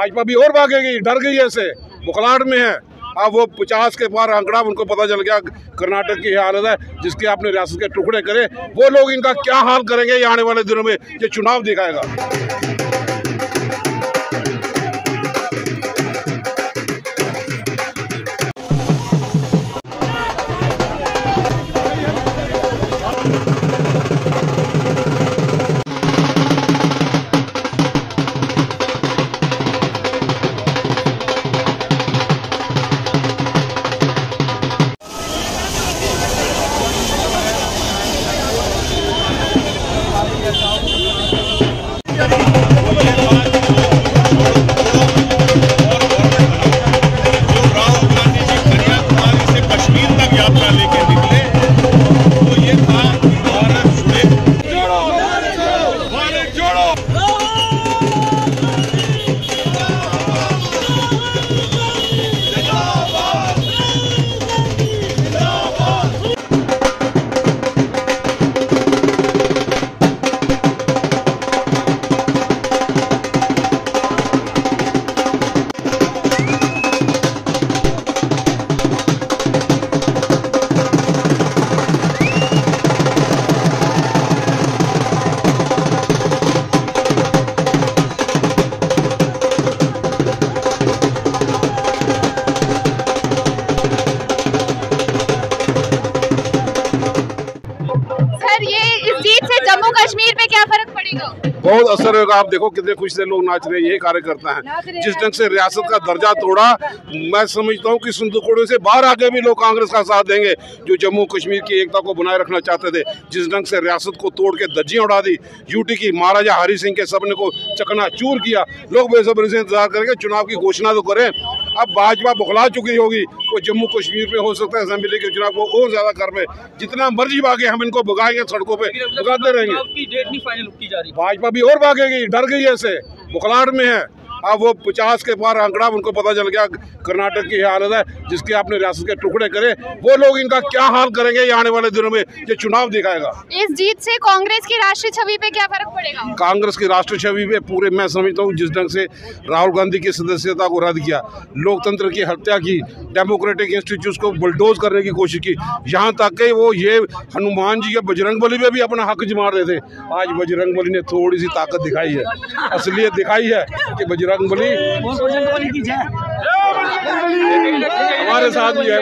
भाजपा भी और भागेगी, डर गई ऐसे। बुखलाट में है। अब वो पचास के पार आंकड़ा उनको पता चल गया कर्नाटक की हालत है, जिसके आपने रियासत के टुकड़े करे। वो लोग इनका क्या हाल करेंगे ये आने वाले दिनों में, ये चुनाव दिखाएगा। Come on. बहुत असर होगा। आप देखो कितने खुश से लोग नाच रहे हैं यही कार्यकर्ता हैं। जिस ढंग से रियासत का दर्जा तोड़ा मैं समझता हूँ कि संदूकोड़े से बाहर आके भी लोग कांग्रेस का साथ देंगे जो जम्मू कश्मीर की एकता को बनाए रखना चाहते थे। जिस ढंग से रियासत को तोड़ के धज्जियाँ उड़ा दी यूटी की महाराजा हरि सिंह के सपने को चकना चूर किया लोग बेसब्री से इंतज़ार करेंगे चुनाव की घोषणा तो करें अब भाजपा बुखला चुकी होगी वो जम्मू कश्मीर में हो सकता है असेंबली के चुनाव को और ज़्यादा कर में। जितना मर्ज़ी भागे हम इनको भगाएँगे सड़कों पर भगाते रहेंगे। चुनाव की डेट नहीं फाइनल की जा रही। भाजपा भी और भागेगी डर गई है ऐसे बुखलाट में है। अब वो पचास के पार आंकड़ा उनको पता चल गया कर्नाटक की हालत है जिसके आपने रियासत के टुकड़े करे। वो लोग इनका क्या हाल करेंगे ये आने वाले दिनों में ये चुनाव दिखाएगा। इस जीत से कांग्रेस की राष्ट्रीय छवि पे क्या फ़र्क पड़ेगा? कांग्रेस की राष्ट्रीय छवि पे पूरे मैं समझता हूँ जिस ढंग से राहुल गांधी की सदस्यता को रद्द किया लोकतंत्र की हत्या की डेमोक्रेटिक इंस्टीट्यूट को बुलडोज करने की कोशिश की यहाँ तक कि वो ये हनुमान जी या बजरंग बली भी अपना हक जमा रहे थे। आज बजरंग बली ने थोड़ी सी ताकत दिखाई है असलियत दिखाई है कि बजरंग बली हमारे साथ भी है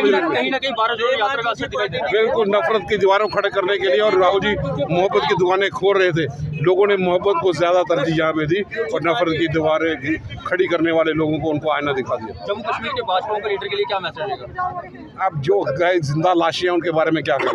बिल्कुल नफरत की दीवारों खड़े करने के लिए और राहुल जी मोहब्बत की दुकानें खोल रहे थे। लोगों ने मोहब्बत को ज़्यादा तरजीह यहाँ पे दी और नफरत की दीवारें खड़ी करने वाले लोगों को उनको आईना दिखा दिया। जम्मू कश्मीर के भाजपा के लीडर के लिए क्या मैसेज रहेगा? अब जो गए ज़िंदा लाशें हैं उनके बारे में क्या करें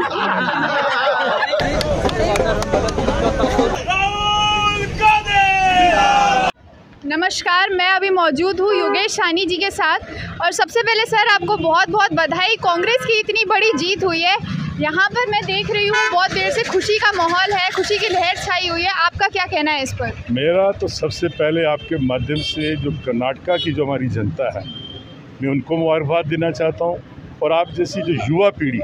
नमस्कार, मैं अभी मौजूद हूँ योगेश सानी जी के साथ। और सबसे पहले सर, आपको बहुत बहुत बधाई। कांग्रेस की इतनी बड़ी जीत हुई है। यहाँ पर मैं देख रही हूँ, बहुत देर से खुशी का माहौल है, खुशी की लहर छाई हुई है। आपका क्या कहना है इस पर? मेरा तो सबसे पहले आपके माध्यम से जो कर्नाटका की जो हमारी जनता है, मैं उनको मुबारकबाद देना चाहता हूँ। और आप जैसी जो युवा पीढ़ी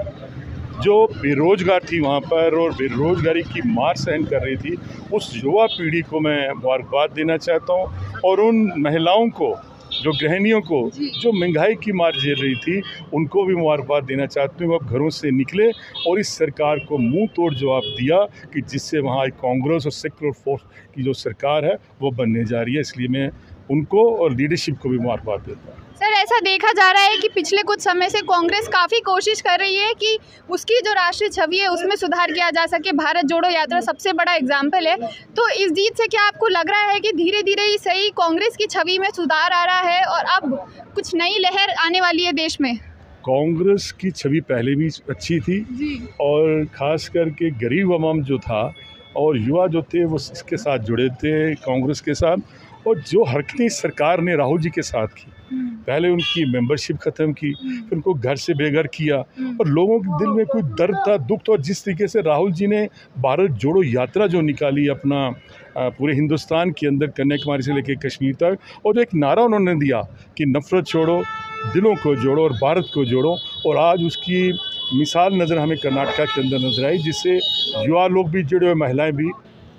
जो बेरोजगार थी वहाँ पर और बेरोजगारी की मार सहन कर रही थी उस युवा पीढ़ी को मैं मुबारकबाद देना चाहता हूँ और उन महिलाओं को जो गृहिणियों को जो। महँगाई की मार झेल रही थी उनको भी मुबारकबाद देना चाहती हूँ। अब घरों से निकले और इस सरकार को मुँह तोड़ जवाब दिया कि जिससे वहाँ एक कांग्रेस और सेक्युलर फोर्स की जो सरकार है वो बनने जा रही है। इसलिए मैं उनको और लीडरशिप को भी मुबारकबाद देता हूँ। ऐसा देखा जा रहा है कि पिछले कुछ समय से कांग्रेस काफ़ी कोशिश कर रही है कि उसकी जो राष्ट्रीय छवि है उसमें सुधार किया जा सके। भारत जोड़ो यात्रा सबसे बड़ा एग्ज़ाम्पल है। तो इस जीत से क्या आपको लग रहा है कि धीरे धीरे ही सही कांग्रेस की छवि में सुधार आ रहा है और अब कुछ नई लहर आने वाली है देश में? कांग्रेस की छवि पहले भी अच्छी थी और ख़ास करके गरीब अवाम जो था और युवा जो थे वो इसके साथ जुड़े थे कांग्रेस के साथ और जो हरकतें सरकार ने राहुल जी के साथ की। पहले उनकी मेंबरशिप ख़त्म की फिर उनको घर से बेघर किया। और लोगों के दिल में कोई दर्द था दुख था और जिस तरीके से राहुल जी ने भारत जोड़ो यात्रा जो निकाली अपना पूरे हिंदुस्तान के अंदर कन्याकुमारी से लेकर कश्मीर तक और जो एक नारा उन्होंने दिया कि नफ़रत छोड़ो दिलों को जोड़ो और भारत को जोड़ो और आज उसकी मिसाल नज़र हमें कर्नाटका के अंदर नज़र आई जिससे युवा लोग भी जुड़े हुए महिलाएँ भी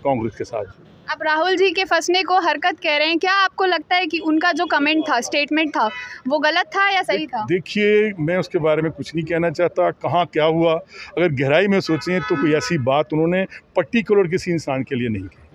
कांग्रेस के साथ जुड़ी। आप राहुल जी के फंसने को हरकत कह रहे हैं क्या आपको लगता है कि उनका जो कमेंट था स्टेटमेंट था वो गलत था या सही था? देखिए मैं उसके बारे में कुछ नहीं कहना चाहता कहाँ क्या हुआ। अगर गहराई में सोचें तो कोई ऐसी बात उन्होंने पर्टिकुलर किसी इंसान के लिए नहीं की।